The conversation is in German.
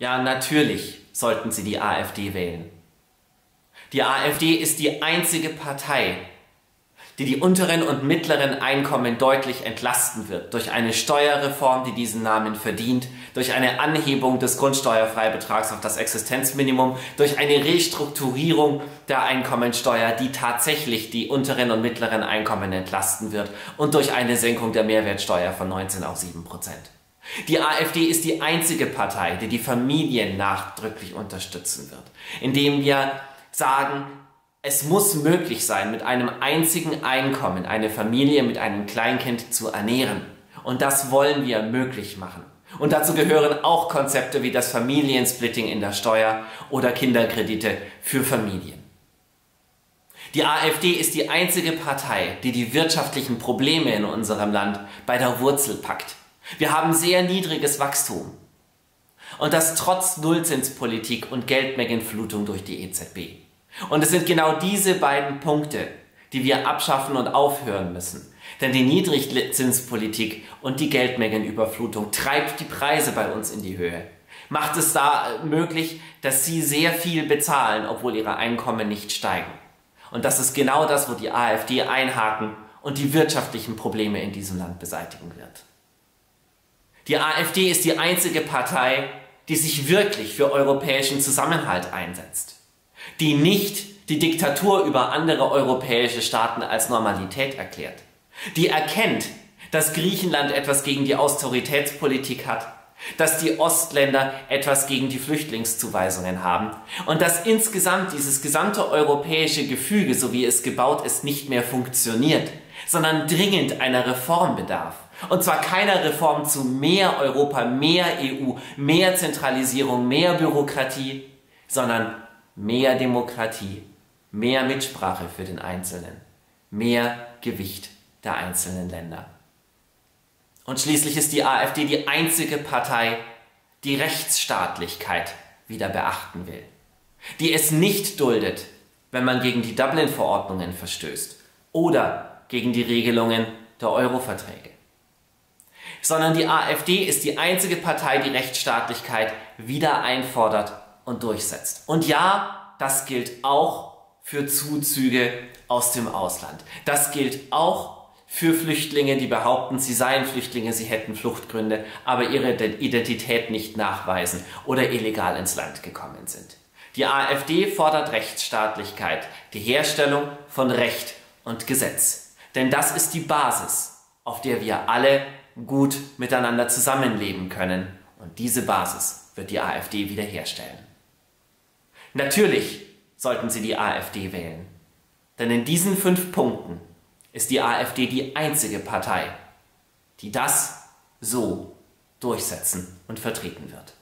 Ja, natürlich sollten Sie die AfD wählen. Die AfD ist die einzige Partei, die die unteren und mittleren Einkommen deutlich entlasten wird, durch eine Steuerreform, die diesen Namen verdient, durch eine Anhebung des Grundsteuerfreibetrags auf das Existenzminimum, durch eine Restrukturierung der Einkommensteuer, die tatsächlich die unteren und mittleren Einkommen entlasten wird und durch eine Senkung der Mehrwertsteuer von 19 auf 7 Prozent. Die AfD ist die einzige Partei, die die Familien nachdrücklich unterstützen wird, indem wir sagen, es muss möglich sein, mit einem einzigen Einkommen eine Familie mit einem Kleinkind zu ernähren. Und das wollen wir möglich machen. Und dazu gehören auch Konzepte wie das Familiensplitting in der Steuer oder Kinderkredite für Familien. Die AfD ist die einzige Partei, die die wirtschaftlichen Probleme in unserem Land bei der Wurzel packt. Wir haben sehr niedriges Wachstum. Und das trotz Nullzinspolitik und Geldmengenflutung durch die EZB. Und es sind genau diese beiden Punkte, die wir abschaffen und aufhören müssen. Denn die Niedrigzinspolitik und die Geldmengenüberflutung treibt die Preise bei uns in die Höhe. Macht es da möglich, dass sie sehr viel bezahlen, obwohl ihre Einkommen nicht steigen. Und das ist genau das, wo die AfD einhaken und die wirtschaftlichen Probleme in diesem Land beseitigen wird. Die AfD ist die einzige Partei, die sich wirklich für europäischen Zusammenhalt einsetzt. Die nicht die Diktatur über andere europäische Staaten als Normalität erklärt, die erkennt, dass Griechenland etwas gegen die Austeritätspolitik hat, dass die Ostländer etwas gegen die Flüchtlingszuweisungen haben und dass insgesamt dieses gesamte europäische Gefüge, so wie es gebaut ist, nicht mehr funktioniert, sondern dringend einer Reform bedarf. Und zwar keiner Reform zu mehr Europa, mehr EU, mehr Zentralisierung, mehr Bürokratie, sondern mehr Demokratie, mehr Mitsprache für den Einzelnen, mehr Gewicht der einzelnen Länder. Und schließlich ist die AfD die einzige Partei, die Rechtsstaatlichkeit wieder beachten will, die es nicht duldet, wenn man gegen die Dublin-Verordnungen verstößt oder gegen die Regelungen der Euro-Verträge. Sondern die AfD ist die einzige Partei, die Rechtsstaatlichkeit wieder einfordert und durchsetzt. Und ja, das gilt auch für Zuzüge aus dem Ausland. Das gilt auch für Flüchtlinge, die behaupten, sie seien Flüchtlinge, sie hätten Fluchtgründe, aber ihre Identität nicht nachweisen oder illegal ins Land gekommen sind. Die AfD fordert Rechtsstaatlichkeit, die Herstellung von Recht und Gesetz. Denn das ist die Basis, auf der wir alle gut miteinander zusammenleben können. Und diese Basis wird die AfD wiederherstellen. Natürlich sollten Sie die AfD wählen. Denn in diesen fünf Punkten ist die AfD die einzige Partei, die das so durchsetzen und vertreten wird.